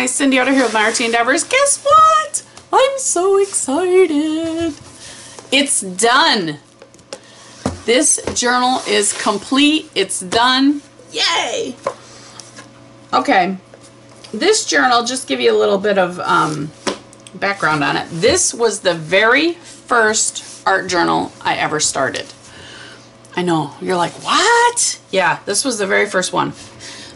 guys, Cindy Utter here with my Artsy Endeavors. Guess what? I'm so excited. It's done. This journal is complete. It's done. Yay! Okay. This journal, just give you a little bit of um, background on it. This was the very first art journal I ever started. I know, you're like, what? Yeah, this was the very first one.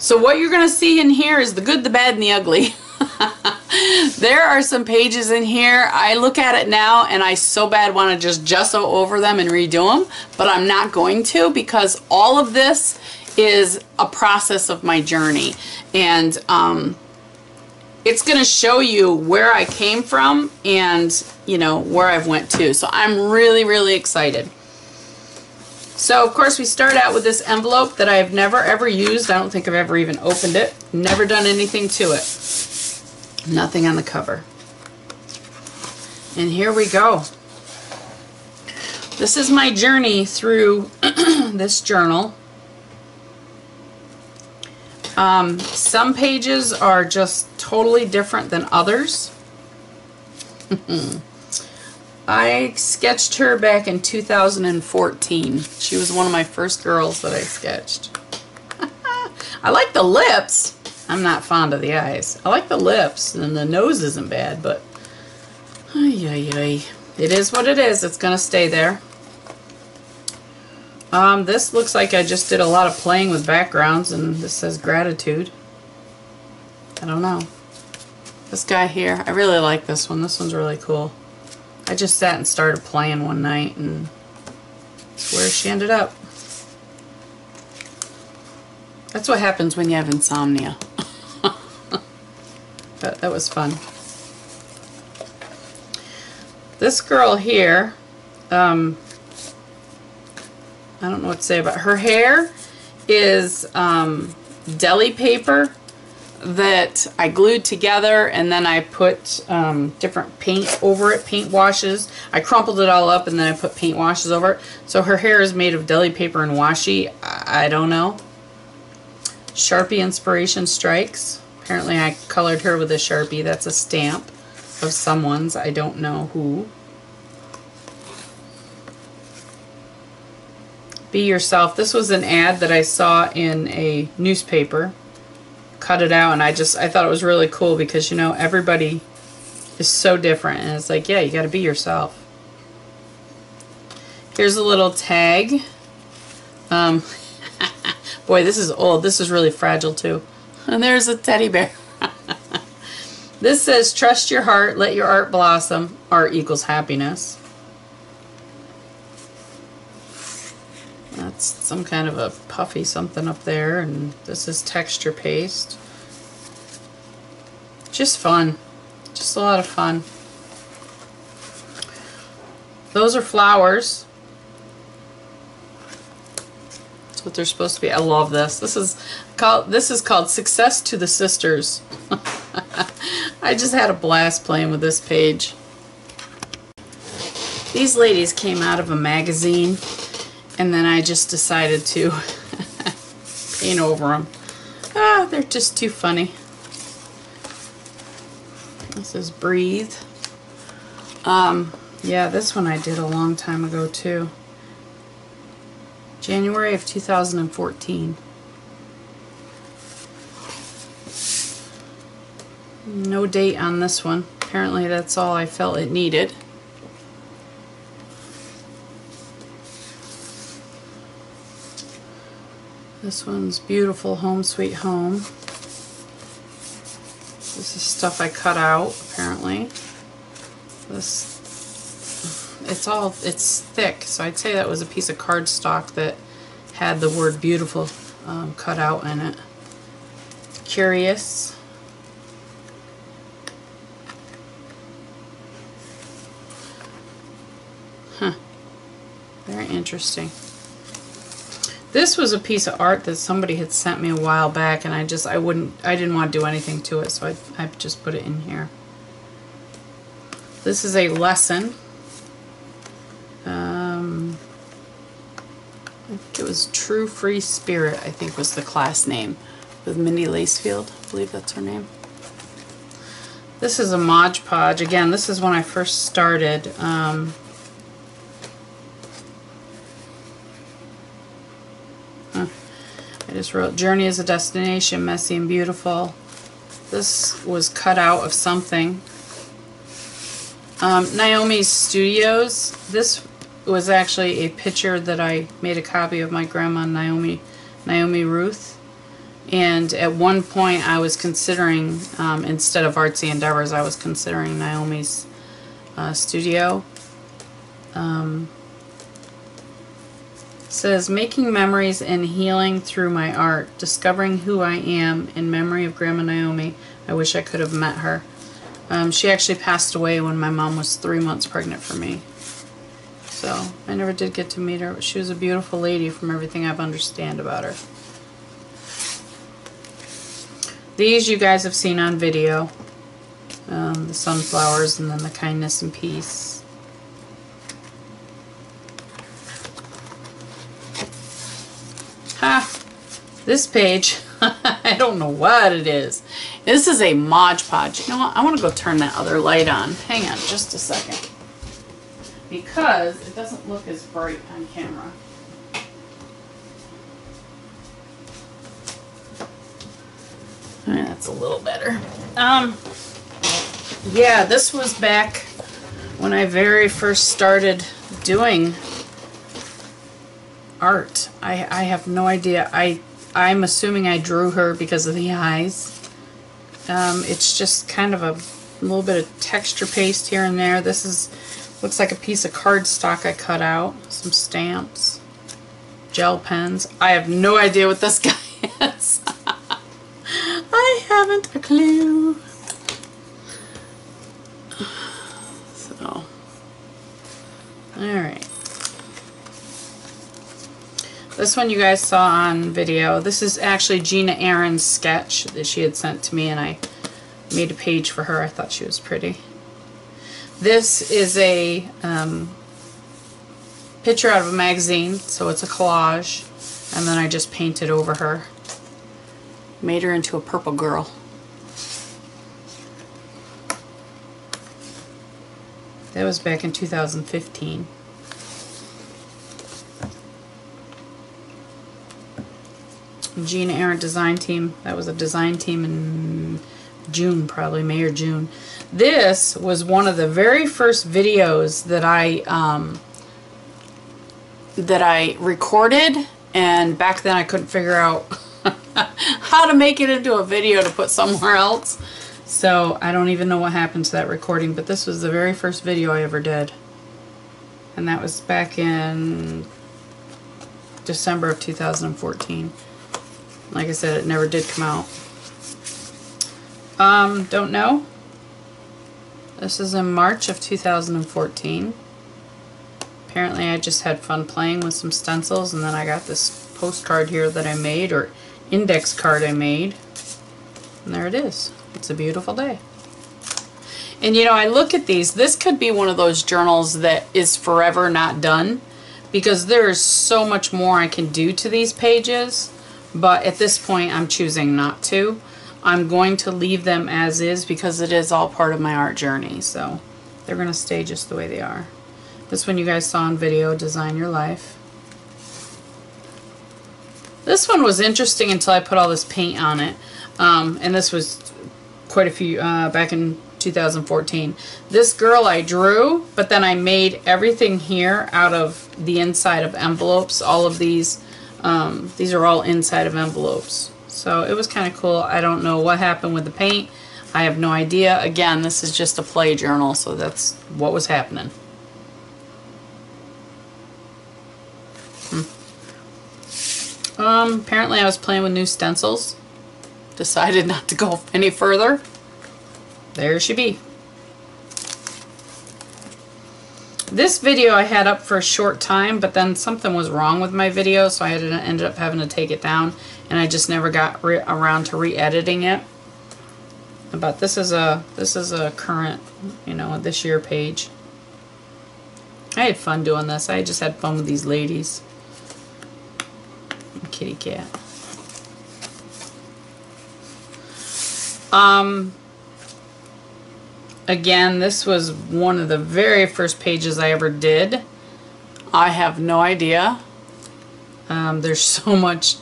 So what you're going to see in here is the good, the bad, and the ugly. there are some pages in here. I look at it now and I so bad want to just gesso over them and redo them, but I'm not going to because all of this is a process of my journey. And um, it's going to show you where I came from and, you know, where I've went to. So I'm really, really excited. So of course we start out with this envelope that I've never ever used. I don't think I've ever even opened it. Never done anything to it. Nothing on the cover. And here we go. This is my journey through this journal. Um, some pages are just totally different than others. I sketched her back in 2014. She was one of my first girls that I sketched. I like the lips. I'm not fond of the eyes. I like the lips, and the nose isn't bad, but ay, ay, ay. it is what it is. It's going to stay there. Um, this looks like I just did a lot of playing with backgrounds, and this says gratitude. I don't know. This guy here, I really like this one. This one's really cool. I just sat and started playing one night and that's where she ended up. That's what happens when you have insomnia. but that was fun. This girl here, um, I don't know what to say about her hair is um, deli paper that I glued together and then I put um, different paint over it, paint washes. I crumpled it all up and then I put paint washes over it. So her hair is made of deli paper and washi. I, I don't know. Sharpie Inspiration Strikes. Apparently I colored her with a Sharpie. That's a stamp of someone's. I don't know who. Be Yourself. This was an ad that I saw in a newspaper cut it out and I just I thought it was really cool because you know everybody is so different and it's like yeah you got to be yourself. Here's a little tag. Um boy this is old. This is really fragile too. And there's a teddy bear. This says trust your heart let your art blossom. Art equals happiness some kind of a puffy something up there, and this is texture paste. Just fun. Just a lot of fun. Those are flowers. That's what they're supposed to be. I love this. This is called this is called Success to the Sisters. I just had a blast playing with this page. These ladies came out of a magazine and then I just decided to paint over them. Ah, they're just too funny. This is Breathe. Um, yeah, this one I did a long time ago too. January of 2014. No date on this one. Apparently that's all I felt it needed. This one's Beautiful Home Sweet Home. This is stuff I cut out, apparently. This, it's all, it's thick, so I'd say that was a piece of cardstock that had the word beautiful um, cut out in it. Curious. Huh. Very interesting. This was a piece of art that somebody had sent me a while back and I just, I wouldn't, I didn't want to do anything to it so I, I just put it in here. This is a lesson. Um, it was True Free Spirit, I think was the class name, with Mindy Lacefield. I believe that's her name. This is a Mod Podge. Again, this is when I first started. Um, huh. I just wrote, Journey is a destination, messy and beautiful. This was cut out of something. Um, Naomi's Studios. This was actually a picture that I made a copy of my grandma Naomi, Naomi Ruth. And at one point I was considering, um, instead of Artsy Endeavors, I was considering Naomi's uh, studio. Um, says, making memories and healing through my art, discovering who I am in memory of Grandma Naomi. I wish I could have met her. Um, she actually passed away when my mom was three months pregnant for me. So I never did get to meet her, she was a beautiful lady from everything I've understand about her. These you guys have seen on video. Um, the sunflowers and then the kindness and peace. Ha! This page, I don't know what it is. This is a Mod Podge. You know what? I want to go turn that other light on. Hang on just a second. Because it doesn't look as bright on camera. that's a little better. Um, yeah, this was back when I very first started doing art. I, I have no idea. I, I'm assuming I drew her because of the eyes. Um, it's just kind of a little bit of texture paste here and there. This is looks like a piece of cardstock I cut out. Some stamps. Gel pens. I have no idea what this guy is. I haven't a clue. So, alright. This one you guys saw on video. This is actually Gina Aaron's sketch that she had sent to me and I made a page for her. I thought she was pretty. This is a um, picture out of a magazine, so it's a collage, and then I just painted over her. Made her into a purple girl. That was back in 2015. Gina Aaron design team. That was a design team in June, probably May or June. This was one of the very first videos that I um, that I recorded, and back then I couldn't figure out how to make it into a video to put somewhere else. So I don't even know what happened to that recording, but this was the very first video I ever did. And that was back in December of 2014. Like I said, it never did come out. Um, don't know. This is in March of 2014. Apparently I just had fun playing with some stencils and then I got this postcard here that I made or index card I made. And there it is. It's a beautiful day. And you know, I look at these. This could be one of those journals that is forever not done because there is so much more I can do to these pages. But at this point, I'm choosing not to. I'm going to leave them as is because it is all part of my art journey. So they're going to stay just the way they are. This one you guys saw in video, Design Your Life. This one was interesting until I put all this paint on it. Um, and this was quite a few, uh, back in 2014. This girl I drew, but then I made everything here out of the inside of envelopes. All of these, um, these are all inside of envelopes. So it was kind of cool. I don't know what happened with the paint. I have no idea. Again, this is just a play journal, so that's what was happening. Hmm. Um, apparently I was playing with new stencils. Decided not to go any further. There she be. This video I had up for a short time, but then something was wrong with my video, so I ended up having to take it down, and I just never got around to re-editing it. But this is a this is a current, you know, this year page. I had fun doing this. I just had fun with these ladies. Kitty cat. Um, Again, this was one of the very first pages I ever did. I have no idea. Um, there's so much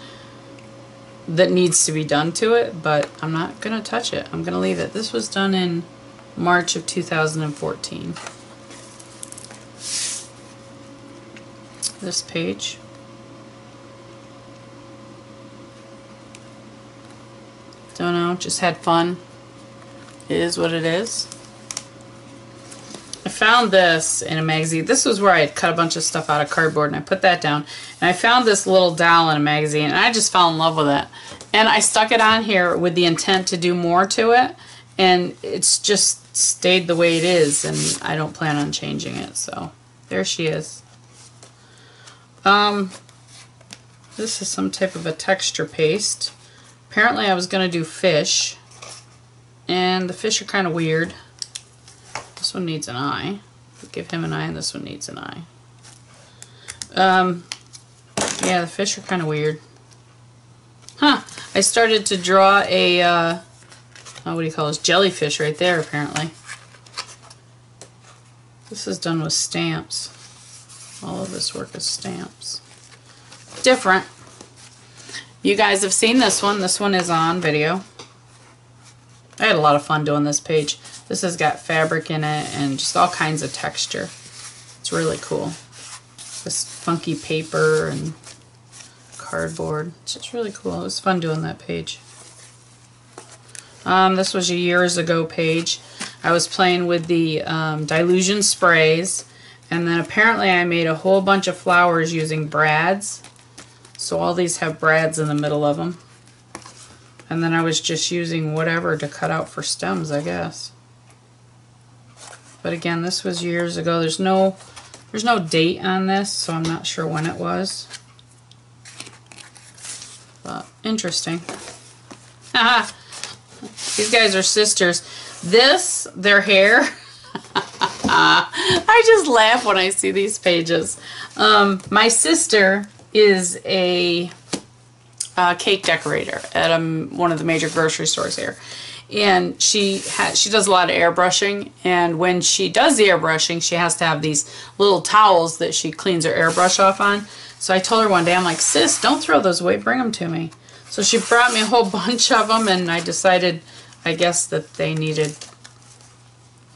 that needs to be done to it, but I'm not going to touch it. I'm going to leave it. This was done in March of 2014. This page. Don't know, just had fun. It is what it is. I found this in a magazine. This was where I had cut a bunch of stuff out of cardboard and I put that down. And I found this little doll in a magazine and I just fell in love with it. And I stuck it on here with the intent to do more to it. And it's just stayed the way it is and I don't plan on changing it. So there she is. Um, this is some type of a texture paste. Apparently I was going to do fish. And the fish are kind of weird. This one needs an eye. Give him an eye and this one needs an eye. Um, yeah, the fish are kind of weird. Huh. I started to draw a, uh, oh, what do you call this? Jellyfish right there, apparently. This is done with stamps. All of this work is stamps. Different. You guys have seen this one. This one is on video. I had a lot of fun doing this page. This has got fabric in it and just all kinds of texture. It's really cool. This funky paper and cardboard. It's just really cool. It was fun doing that page. Um, this was a years ago page. I was playing with the um, Dylusion sprays and then apparently I made a whole bunch of flowers using brads so all these have brads in the middle of them. And then I was just using whatever to cut out for stems, I guess. But again, this was years ago. There's no there's no date on this, so I'm not sure when it was. But interesting. These guys are sisters. This, their hair. I just laugh when I see these pages. Um, my sister is a, a cake decorator at one of the major grocery stores here. And she has, she does a lot of airbrushing, and when she does the airbrushing, she has to have these little towels that she cleans her airbrush off on. So I told her one day, I'm like, sis, don't throw those away, bring them to me. So she brought me a whole bunch of them, and I decided, I guess, that they needed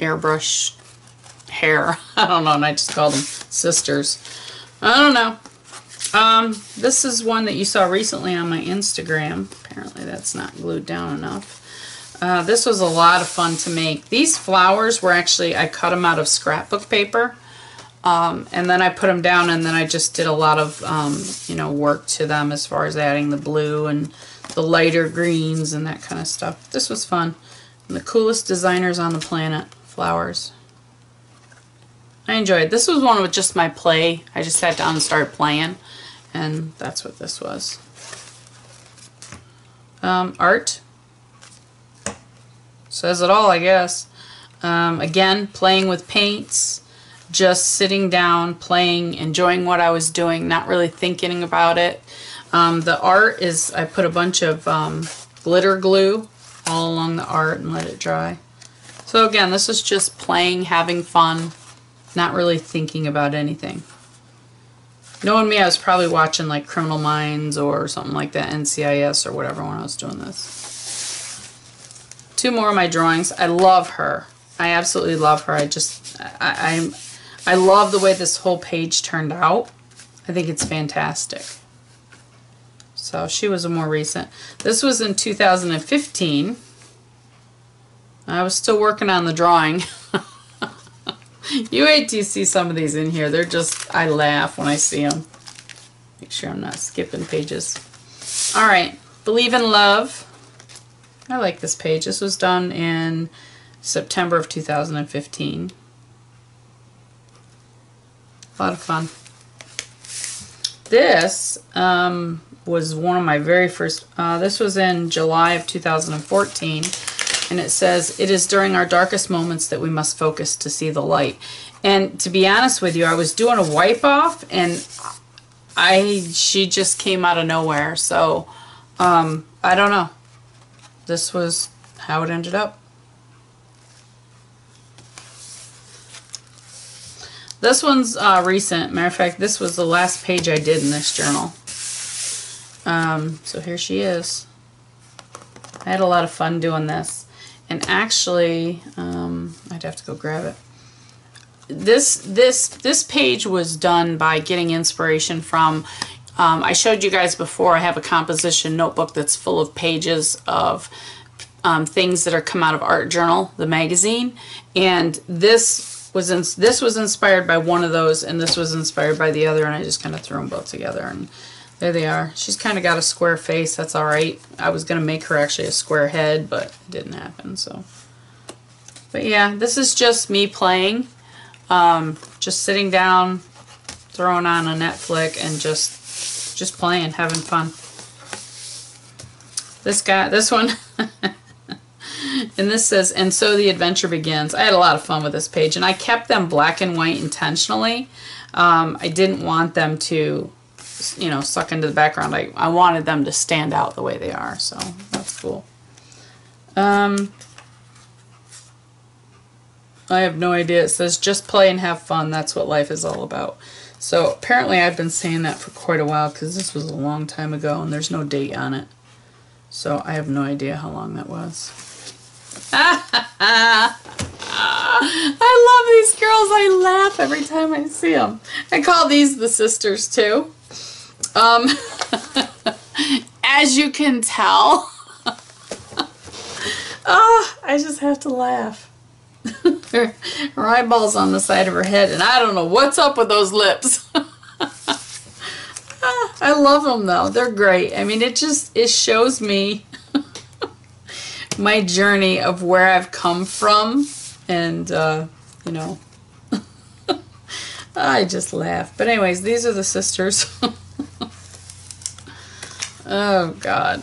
airbrush hair. I don't know, and I just called them sisters. I don't know. Um, this is one that you saw recently on my Instagram. Apparently that's not glued down enough. Uh, this was a lot of fun to make. These flowers were actually, I cut them out of scrapbook paper. Um, and then I put them down and then I just did a lot of, um, you know, work to them as far as adding the blue and the lighter greens and that kind of stuff. This was fun. And the coolest designers on the planet, flowers. I enjoyed. This was one with just my play. I just sat down and started playing and that's what this was. Um, art. Says it all, I guess. Um, again, playing with paints, just sitting down, playing, enjoying what I was doing, not really thinking about it. Um, the art is, I put a bunch of um, glitter glue all along the art and let it dry. So again, this is just playing, having fun, not really thinking about anything. Knowing me, I was probably watching like Criminal Minds or something like that, NCIS or whatever when I was doing this. Two more of my drawings. I love her. I absolutely love her. I just, I, I, I love the way this whole page turned out. I think it's fantastic. So she was a more recent. This was in 2015. I was still working on the drawing. you wait till you see some of these in here. They're just, I laugh when I see them. Make sure I'm not skipping pages. All right, Believe in Love. I like this page. This was done in September of 2015. A lot of fun. This um, was one of my very first, uh, this was in July of 2014 and it says, It is during our darkest moments that we must focus to see the light. And to be honest with you, I was doing a wipe off and I she just came out of nowhere. So um, I don't know. This was how it ended up. This one's uh, recent. Matter of fact, this was the last page I did in this journal. Um, so here she is. I had a lot of fun doing this. And actually, um, I'd have to go grab it. This this this page was done by getting inspiration from. Um, I showed you guys before. I have a composition notebook that's full of pages of um, things that are come out of Art Journal, the magazine, and this was in, this was inspired by one of those, and this was inspired by the other, and I just kind of threw them both together and there they are. She's kind of got a square face. That's all right. I was going to make her actually a square head, but it didn't happen. So, But yeah, this is just me playing. Um, just sitting down, throwing on a Netflix, and just just playing, having fun. This guy, this one, and this says, and so the adventure begins. I had a lot of fun with this page, and I kept them black and white intentionally. Um, I didn't want them you know, suck into the background. I, I wanted them to stand out the way they are, so that's cool. Um, I have no idea. It says just play and have fun. That's what life is all about. So apparently I've been saying that for quite a while because this was a long time ago and there's no date on it. So I have no idea how long that was. I love these girls. I laugh every time I see them. I call these the sisters too. Um, as you can tell, oh, I just have to laugh. her, her eyeballs on the side of her head, and I don't know what's up with those lips. I love them though; they're great. I mean, it just it shows me my journey of where I've come from, and uh, you know, I just laugh. But anyways, these are the sisters. Oh, God.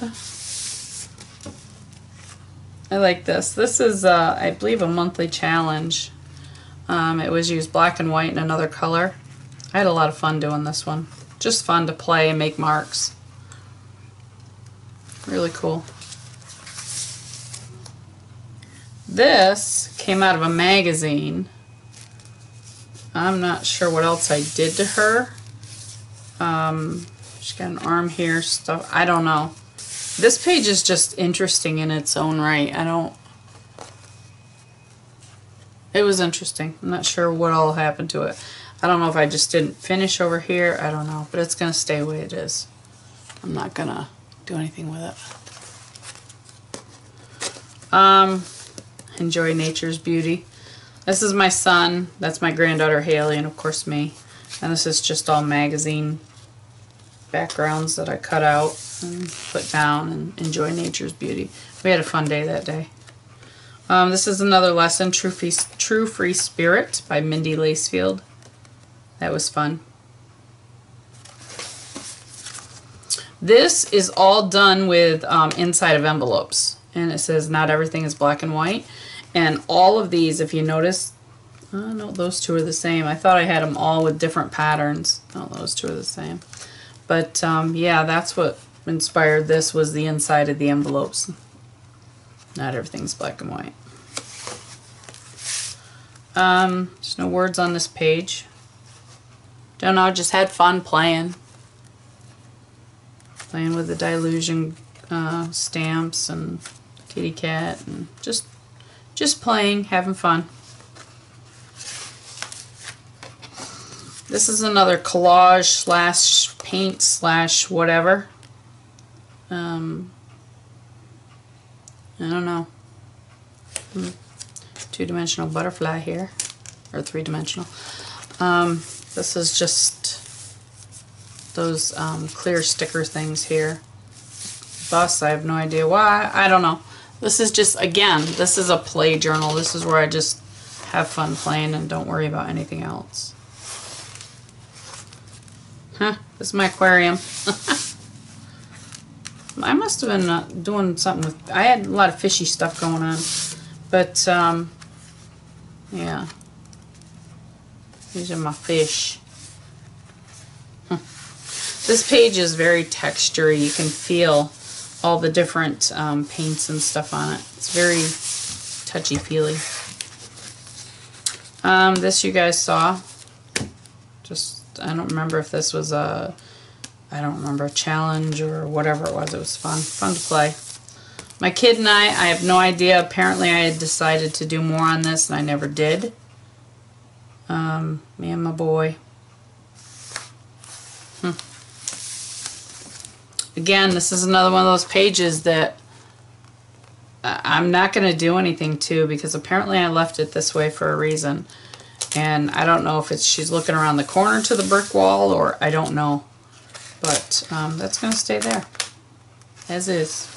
I like this. This is, uh, I believe, a monthly challenge. Um, it was used black and white and another color. I had a lot of fun doing this one. Just fun to play and make marks. Really cool. This came out of a magazine. I'm not sure what else I did to her. Um, She's got an arm here, stuff. I don't know. This page is just interesting in its own right. I don't... It was interesting. I'm not sure what all happened to it. I don't know if I just didn't finish over here. I don't know. But it's going to stay the way it is. I'm not going to do anything with it. Um, enjoy nature's beauty. This is my son. That's my granddaughter Haley, and of course me. And this is just all magazine backgrounds that I cut out and put down and enjoy nature's beauty. We had a fun day that day. Um, this is another lesson, True Free, True Free Spirit by Mindy Lacefield. That was fun. This is all done with um, inside of envelopes. And it says not everything is black and white. And all of these, if you notice, oh no, those two are the same. I thought I had them all with different patterns. Oh, those two are the same. But um, yeah, that's what inspired this was the inside of the envelopes. Not everything's black and white. Um, there's no words on this page. Don't know, just had fun playing. Playing with the Dylusion uh, stamps and kitty cat and just just playing, having fun. This is another collage slash paint slash whatever. Um, I don't know. Hmm. Two-dimensional butterfly here, or three-dimensional. Um, this is just those um, clear sticker things here. Bus, I have no idea why. I don't know. This is just, again, this is a play journal. This is where I just have fun playing and don't worry about anything else. Huh, this is my aquarium. I must have been uh, doing something with, I had a lot of fishy stuff going on. But, um, yeah. These are my fish. This page is very textury. You can feel all the different um, paints and stuff on it. It's very touchy-feely. Um, this you guys saw. Just, I don't remember if this was a, I don't remember, a challenge or whatever it was. It was fun. Fun to play. My kid and I, I have no idea. Apparently I had decided to do more on this and I never did. Um, me and my boy. Hmm. Again, this is another one of those pages that I'm not going to do anything to because apparently I left it this way for a reason. And I don't know if it's she's looking around the corner to the brick wall or I don't know. But um, that's going to stay there as is.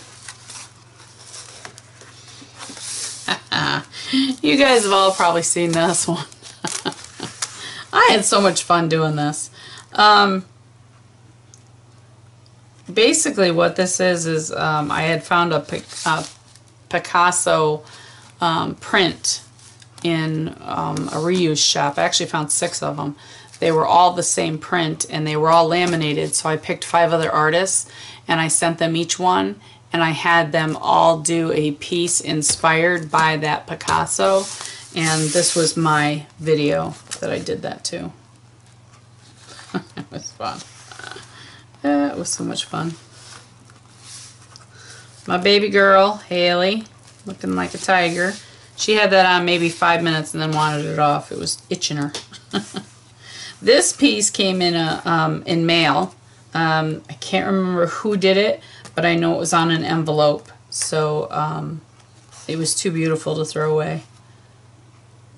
you guys have all probably seen this one. I had so much fun doing this. Um, basically what this is is um, I had found a, a Picasso um, print in um, a reuse shop. I actually found six of them. They were all the same print and they were all laminated so I picked five other artists and I sent them each one and I had them all do a piece inspired by that Picasso and this was my video that I did that to. it was fun. It was so much fun. My baby girl, Haley, looking like a tiger. She had that on maybe five minutes and then wanted it off. It was itching her. this piece came in a um, in mail. Um, I can't remember who did it, but I know it was on an envelope. So um, it was too beautiful to throw away.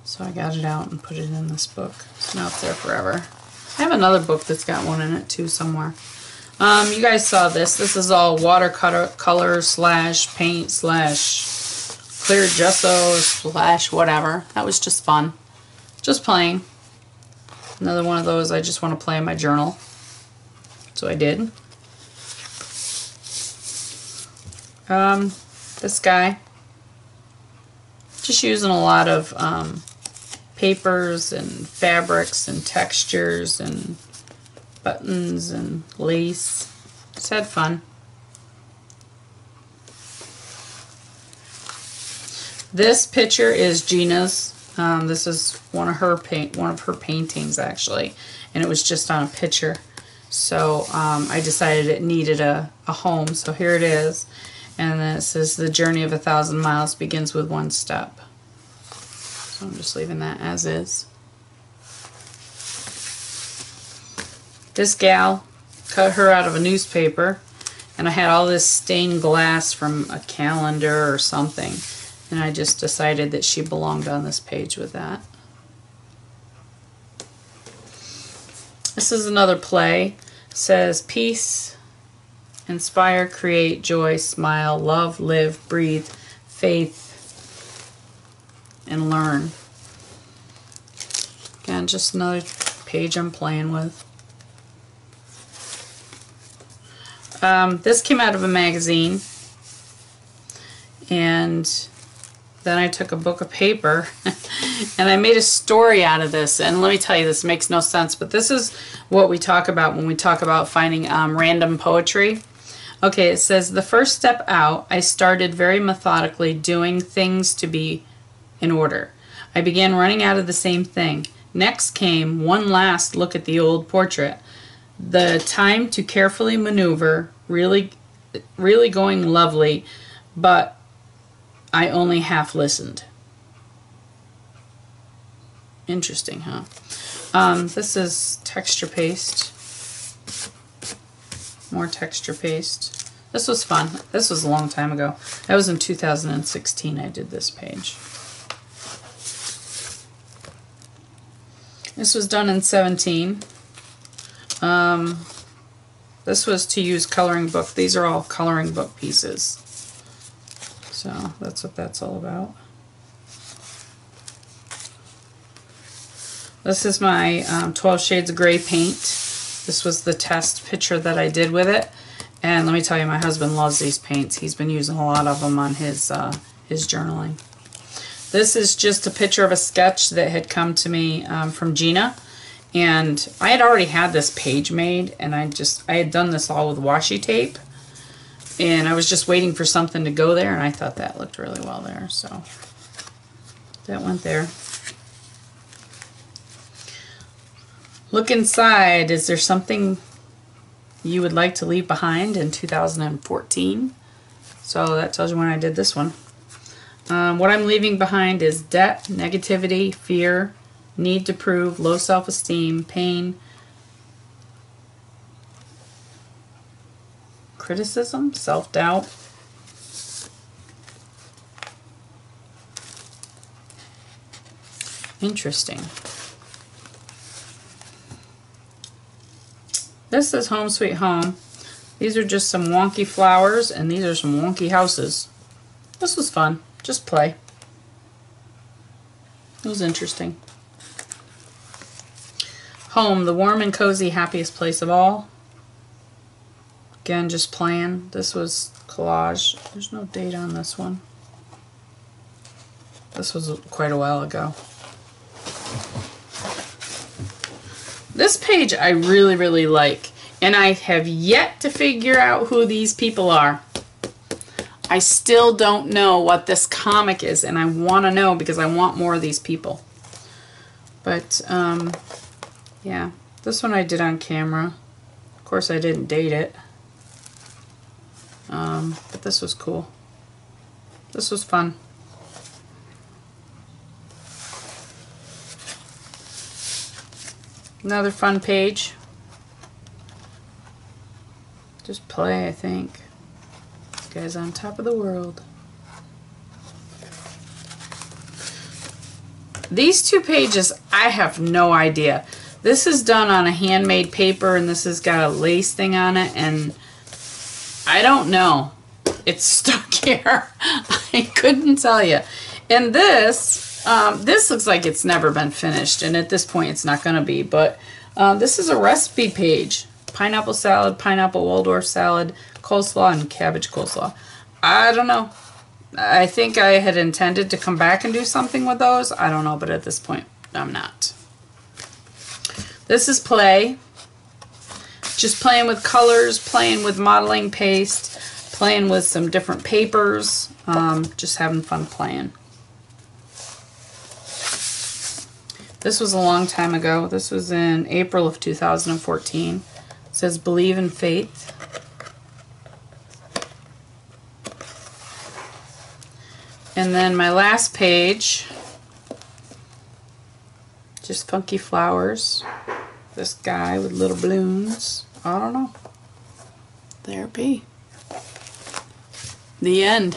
So I got it out and put it in this book. It's now it's there forever. I have another book that's got one in it too somewhere. Um, you guys saw this. This is all watercolor color slash paint slash clear gesso slash whatever. That was just fun. Just playing. Another one of those I just want to play in my journal. So I did. Um, this guy. Just using a lot of um, papers and fabrics and textures and buttons and lace. Just had fun. This picture is Gina's. Um, this is one of her paint, one of her paintings actually, and it was just on a picture. So um, I decided it needed a, a home, so here it is. And then it says the journey of a thousand miles begins with one step. So I'm just leaving that as is. This gal cut her out of a newspaper and I had all this stained glass from a calendar or something and I just decided that she belonged on this page with that. This is another play. It says peace, inspire, create, joy, smile, love, live, breathe, faith, and learn. Again, just another page I'm playing with. Um, this came out of a magazine and then I took a book of paper and I made a story out of this. And let me tell you, this makes no sense, but this is what we talk about when we talk about finding um, random poetry. Okay, it says, the first step out, I started very methodically doing things to be in order. I began running out of the same thing. Next came one last look at the old portrait. The time to carefully maneuver, really, really going lovely, but I only half listened. Interesting, huh? Um, this is texture paste. More texture paste. This was fun. This was a long time ago. That was in 2016 I did this page. This was done in 17. Um, this was to use coloring book. These are all coloring book pieces. So that's what that's all about. This is my um, 12 Shades of Grey paint. This was the test picture that I did with it. And let me tell you, my husband loves these paints. He's been using a lot of them on his, uh, his journaling. This is just a picture of a sketch that had come to me um, from Gina. And I had already had this page made, and I just, I had done this all with washi tape. And I was just waiting for something to go there, and I thought that looked really well there, so that went there. Look inside. Is there something you would like to leave behind in 2014? So that tells you when I did this one. Um, what I'm leaving behind is debt, negativity, fear, need to prove, low self-esteem, pain, criticism, self-doubt. Interesting. This is Home Sweet Home. These are just some wonky flowers, and these are some wonky houses. This was fun. Just play. It was interesting. Home, the warm and cozy, happiest place of all. Again, just playing. This was collage. There's no date on this one. This was quite a while ago. This page I really, really like. And I have yet to figure out who these people are. I still don't know what this comic is, and I want to know because I want more of these people. But, um, yeah. This one I did on camera. Of course, I didn't date it. Um, but this was cool. This was fun. Another fun page. Just play, I think. This guy's on top of the world. These two pages, I have no idea. This is done on a handmade paper and this has got a lace thing on it and I don't know. It's stuck here. I couldn't tell you. And this, um, this looks like it's never been finished and at this point it's not going to be, but um, this is a recipe page. Pineapple salad, pineapple Waldorf salad, coleslaw, and cabbage coleslaw. I don't know. I think I had intended to come back and do something with those. I don't know, but at this point, I'm not. This is play. Just playing with colors, playing with modeling paste, playing with some different papers, um, just having fun playing. This was a long time ago. This was in April of 2014. It says Believe in Faith. And then my last page, just funky flowers. This guy with little balloons. I don't know. There be. The end.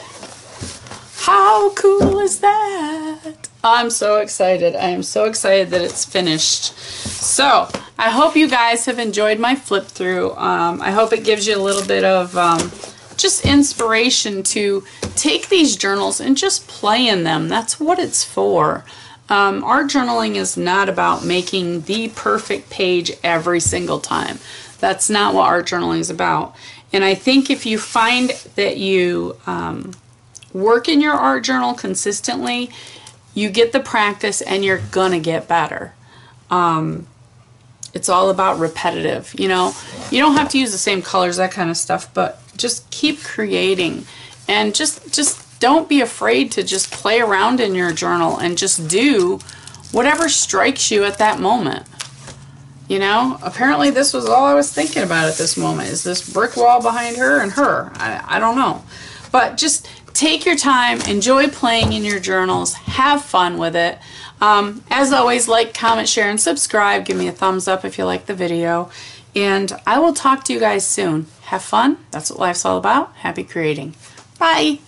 How cool is that? I'm so excited. I am so excited that it's finished. So, I hope you guys have enjoyed my flip through. Um, I hope it gives you a little bit of um, just inspiration to take these journals and just play in them. That's what it's for. Um, art journaling is not about making the perfect page every single time. That's not what art journaling is about. And I think if you find that you um, work in your art journal consistently, you get the practice and you're gonna get better. Um, it's all about repetitive, you know. You don't have to use the same colors, that kind of stuff, but just keep creating and just just don't be afraid to just play around in your journal and just do whatever strikes you at that moment. You know, apparently this was all I was thinking about at this moment is this brick wall behind her and her. I, I don't know. But just take your time, enjoy playing in your journals, have fun with it. Um, as always, like, comment, share, and subscribe. Give me a thumbs up if you like the video. And I will talk to you guys soon. Have fun. That's what life's all about. Happy creating. Bye.